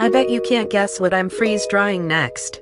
I bet you can't guess what I'm freeze drying next.